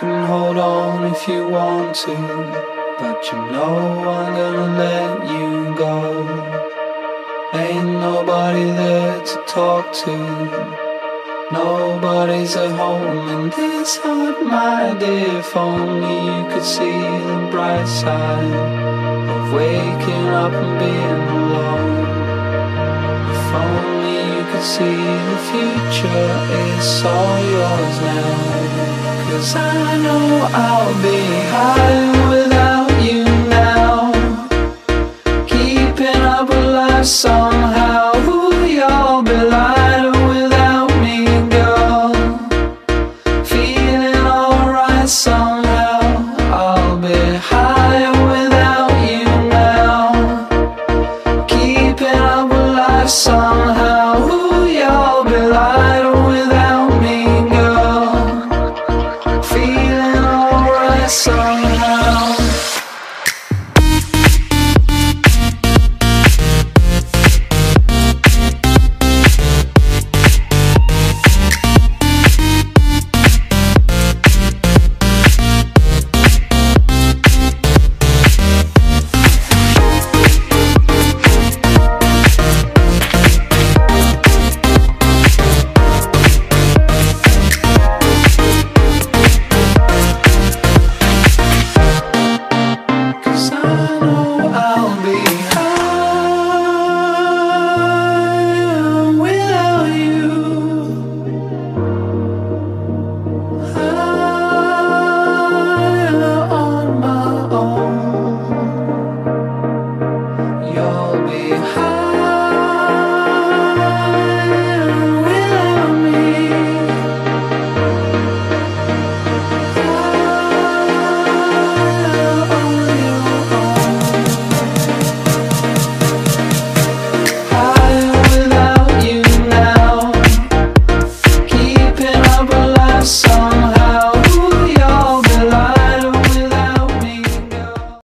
Can hold on if you want to, but you know I'm gonna let you go. Ain't nobody there to talk to. Nobody's at home in this heart, my dear. If only you could see the bright side of waking up and being alone. If only you could see the future, it's all yours now. Cause I know I'll be high without you now. Keeping up a life somehow